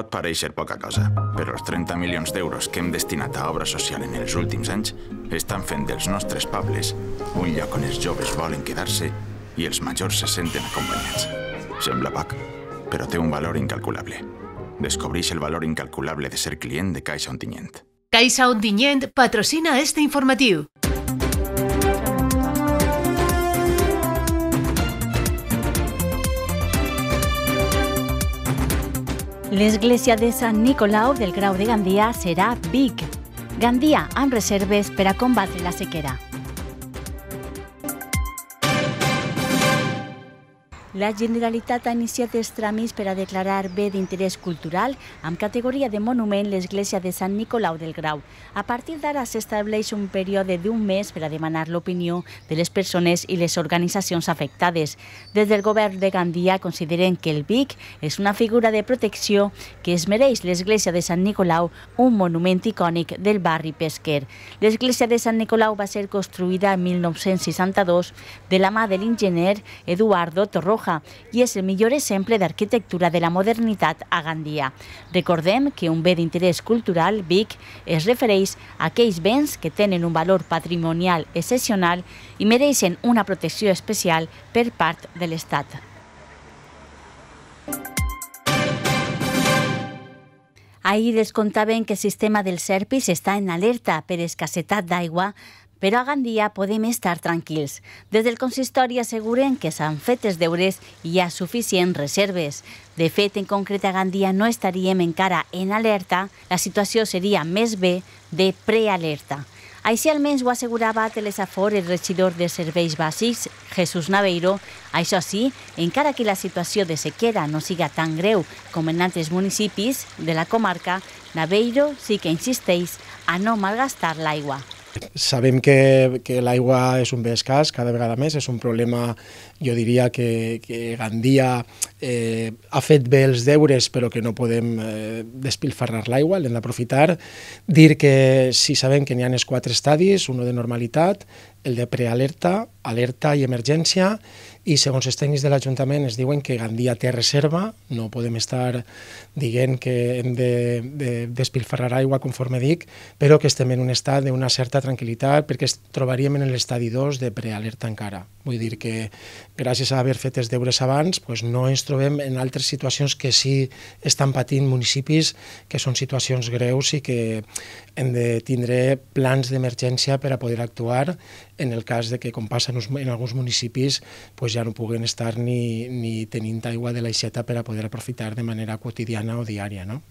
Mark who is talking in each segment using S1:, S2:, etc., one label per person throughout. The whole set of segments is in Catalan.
S1: Pot pareixer poca cosa, però els 30 milions d'euros que hem destinat a obra social en els últims anys estan fent dels nostres pobles un lloc on els joves volen quedar-se i els majors se senten acompanyats. Sembla poc, però té un valor incalculable. Descobreix el valor incalculable de ser client de Caixa Ontinyent.
S2: Caixa Ontinyent patrocina este informatiu.
S3: L'església de Sant Nicolau del Grau de Gandia serà Vic. Gandia amb reserves per a combatre la sequera. La Generalitat ha iniciat els tràmits per a declarar bé d'interès cultural amb categoria de monument l'església de Sant Nicolau del Grau. A partir d'ara s'estableix un període d'un mes per a demanar l'opinió de les persones i les organitzacions afectades. Des del govern de Gandia consideren que el Vic és una figura de protecció que es mereix l'església de Sant Nicolau, un monument icònic del barri pesquer. L'església de Sant Nicolau va ser construïda en 1962 de la mà de l'enginyer Eduardo Torroja Roja i és el millor exemple d'arquitectura de la modernitat a Gandia. Recordem que un bé d'interès cultural, Vic, es refereix a aquells béns que tenen un valor patrimonial excepcional i mereixen una protecció especial per part de l'Estat. Ahir contaven que el sistema del Serpis està en alerta per escassetat d'aigua però a Gandia podem estar tranquils. Des del consistori asseguren que s'han fet els deures i hi ha suficients reserves. De fet, en concret a Gandia no estaríem encara en alerta, la situació seria més bé de prealerta. Així almenys ho assegurava a Telesafor el regidor de Serveis Bàsics, Jesús Naveiro. Això sí, encara que la situació de sequera no siga tan greu com en altres municipis de la comarca, Naveiro sí que insisteix a no malgastar l'aigua.
S4: Sabem que, que l'aigua és un bé escàs cada vegada més, és un problema, jo diria que, que Gandia eh, ha fet bé els deures però que no podem eh, despilfarrar l'aigua, l'hem d'aprofitar. Dir que si sabem que n'hi ha els quatre estadis, un de normalitat, el de prealerta, alerta i emergència, i segons els tècnics de l'Ajuntament es diuen que Gandia té reserva, no podem estar dient que hem de, de despilfarrar aigua, conforme dic, però que estem en un estat d'una certa tranquil·litat perquè es trobaríem en l'estadi 2 de prealerta encara. Vull dir que gràcies a haver fet els deures abans pues no ens trobem en altres situacions que sí estan patint municipis que són situacions greus i que hem de tindre plans d'emergència per a poder actuar en el cas de que, com passa en alguns municipis, pues ja no puguen estar ni, ni tenint aigua de l'aixeta per a poder aprofitar de manera quotidiana o diària. No?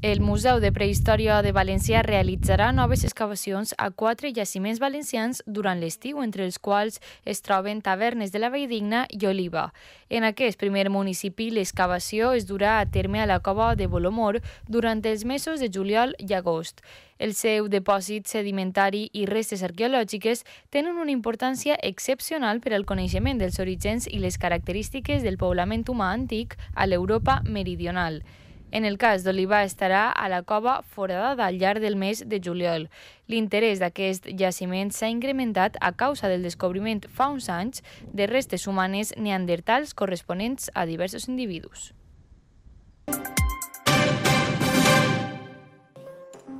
S5: El Museu de Prehistòria de València realitzarà noves excavacions a quatre jaciments valencians durant l'estiu, entre els quals es troben tavernes de la Valldigna i Oliva. En aquest primer municipi, l'excavació es durà a terme a la cova de Bolomor durant els mesos de juliol i agost. El seu depòsit sedimentari i restes arqueològiques tenen una importància excepcional per al coneixement dels orígens i les característiques del poblament humà antic a l'Europa meridional. En el cas d'Oliva estarà a la cova forada al llarg del mes de juliol. L'interès d'aquest jaciment s'ha incrementat a causa del descobriment fa uns anys de restes humanes neandertals corresponents a diversos individus.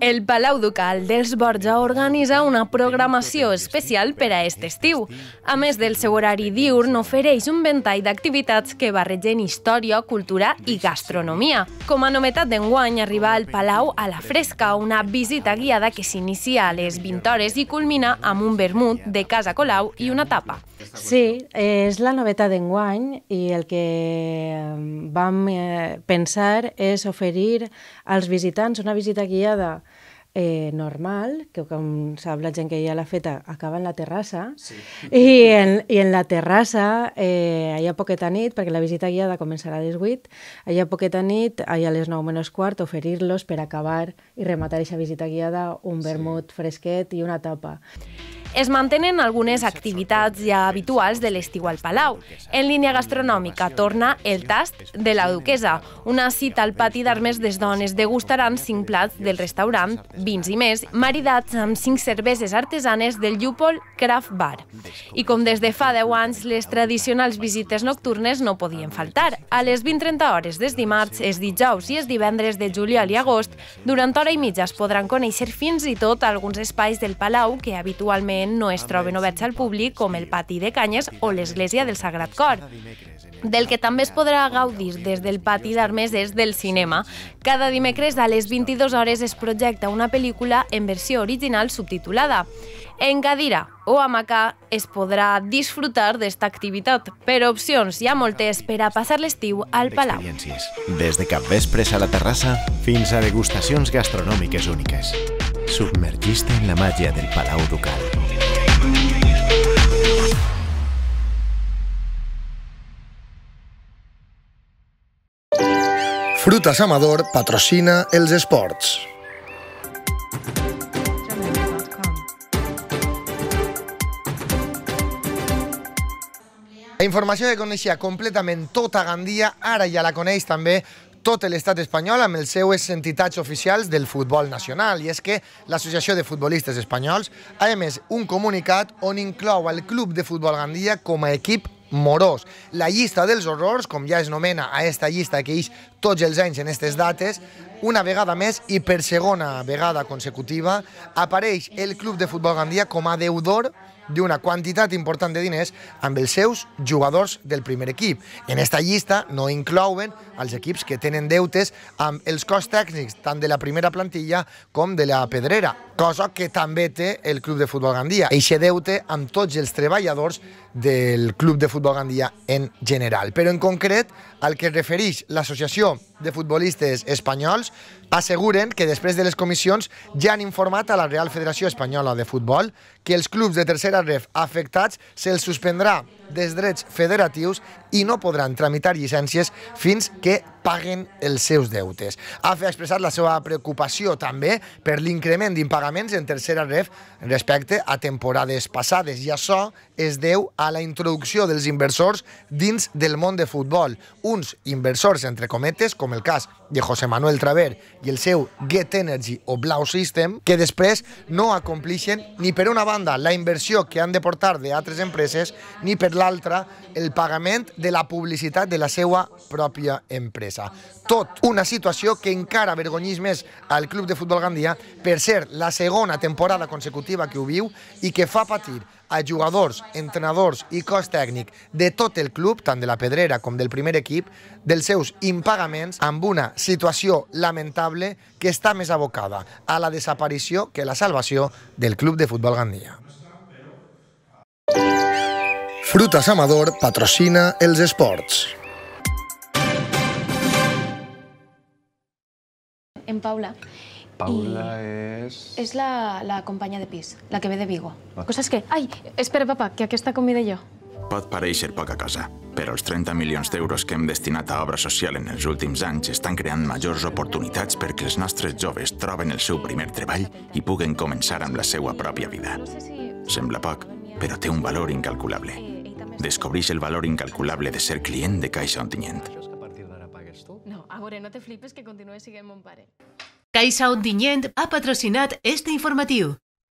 S6: El Palau Ducal dels Borja organitza una programació especial per a aquest estiu. A més del seu horari diurn, ofereix un ventall d'activitats que barregen història, cultura i gastronomia. Com a novetat d'enguany, arriba al Palau a la Fresca, una visita guiada que s'inicia a les 20 hores i culmina amb un vermut de Casa Colau i una tapa.
S7: Sí, és la novetat d'enguany i el que vam eh, pensar és oferir als visitants una visita guiada eh, normal, que com sap la gent que ja l'ha feta, acaba en la terrassa, sí. i, en, i en la terrassa, eh, allà poqueta nit, perquè la visita guiada començarà a les 8, allà poqueta nit, allà a les 9 menys quart, oferir-los per acabar i rematar aquesta visita guiada un vermut sí. fresquet i una tapa.
S6: Es mantenen algunes activitats ja habituals de l'estiu al Palau. En línia gastronòmica torna el tast de la duquesa, una cita al pati d'armes des d'on es degustaran cinc plats del restaurant, vins i més, maridats amb cinc cerveses artesanes del Llúpol Craft Bar. I com des de fa 10 anys, les tradicionals visites nocturnes no podien faltar. A les 20.30 hores des dimarts, es dijous i es divendres de juliol i agost, durant hora i mitja es podran conèixer fins i tot alguns espais del Palau que habitualment no es troben oberts al públic, com el pati de Canyes o l'església del Sagrat Cor. Del que també es podrà gaudir des del pati d'Armes és del cinema. Cada dimecres a les 22 hores es projecta una pel·lícula en versió original subtitulada. En cadira o hamaca es podrà disfrutar d'esta activitat, però opcions hi ha moltes per a passar l'estiu al Palau.
S8: Des de capvespres a la terrassa fins a degustacions gastronòmiques úniques. Submergiste en la màgia del Palau Ducal.
S9: Frutas Amador patrocina els esports. La informació que coneixia completament tota Gandia, ara ja la coneix també tot l'estat espanyol amb les seues entitats oficials del futbol nacional. I és que l'Associació de Futbolistes Espanyols ha emès un comunicat on inclou el Club de Futbol Gandia com a equip morós. La llista dels horrors, com ja es nomena a esta llista que ix tots els anys en aquestes dates, una vegada més i per segona vegada consecutiva apareix el Club de Futbol Gandia com a deudor d'una quantitat important de diners amb els seus jugadors del primer equip. En esta llista no inclouen els equips que tenen deutes amb els costs tècnics tant de la primera plantilla com de la pedrera, cosa que també té el Club de Futbol Gandia. Eixe deute amb tots els treballadors del Club de Futbol Gandia en general. Però en concret, al que es refereix l'Associació de Futbolistes Espanyols, asseguren que després de les comissions ja han informat a la Real Federació Espanyola de Futbol que els clubs de tercera ref afectats se'ls suspendrà dels drets federatius i no podran tramitar llicències fins que paguen els seus deutes. Ha expressat la seva preocupació també per l'increment d'impagaments en tercera ref respecte a temporades passades i això es deu a la introducció dels inversors dins del món de futbol. Uns inversors, entre cometes, com el cas de José Manuel Traver i el seu Get Energy o Blau System, que després no acomplixen ni per una banda la inversió que han de portar d'altres empreses, ni per l'altra el pagament de la publicitat de la seva pròpia empresa. Tot una situació que encara avergonyís més al Club de Futbol Gandia per ser la segona temporada consecutiva que ho viu i que fa patir a jugadors, entrenadors i cos tècnic de tot el club, tant de la Pedrera com del primer equip, dels seus impagaments amb una situació lamentable que està més abocada a la desaparició que a la salvació del Club de Futbol Gandia. Frutas Amador patrocina els esports.
S10: En Paula.
S11: Paula és...
S10: És la, la companya de pis, la que ve de Vigo.
S11: Va.
S10: Coses que... Ai, espera, papa, que aquesta convida jo.
S1: Pot pareixer poca cosa, però els 30 milions d'euros que hem destinat a obra social en els últims anys estan creant majors oportunitats perquè els nostres joves troben el seu primer treball i puguen començar amb la seva pròpia vida. Sembla poc, però té un valor incalculable. Descobreix el valor incalculable de ser client de Caixa Ontinyent.
S10: No, a veure, no te flipes que continue siguent mon pare.
S2: Caixa Ontinyent ha patrocinat este informatiu.